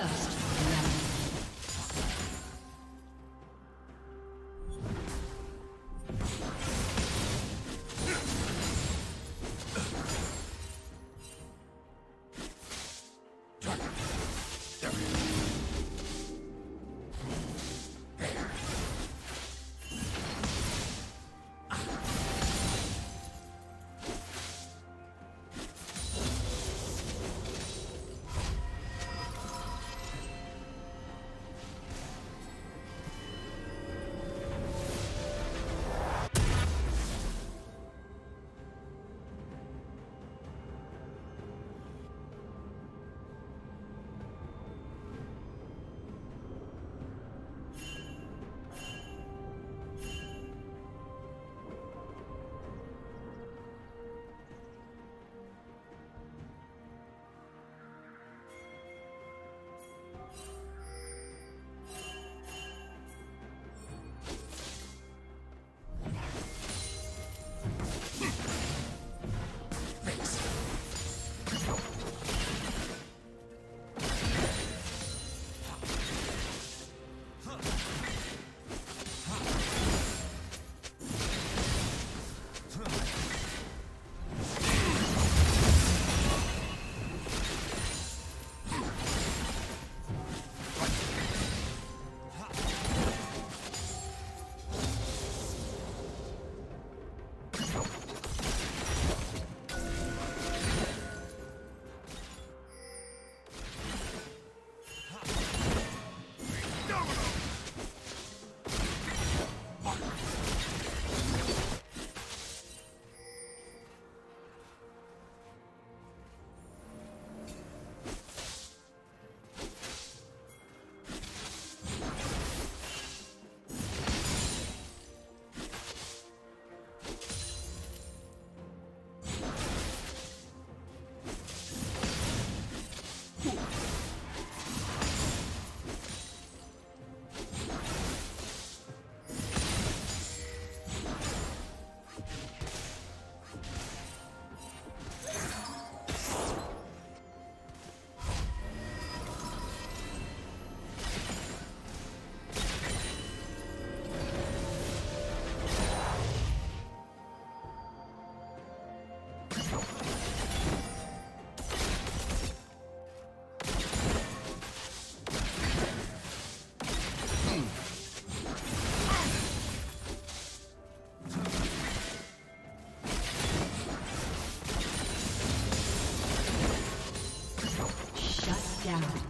First down.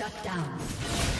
Shut down.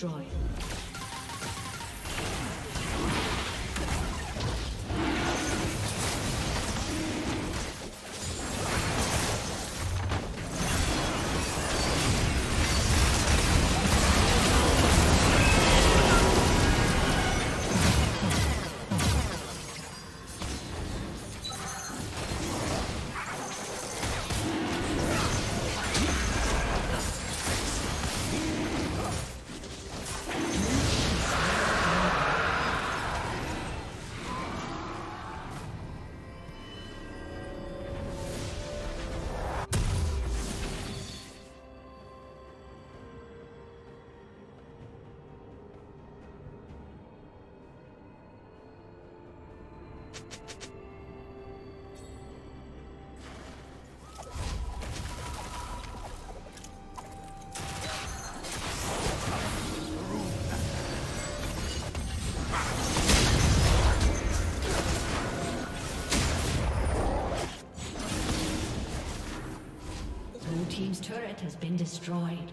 destroyed. Has been destroyed.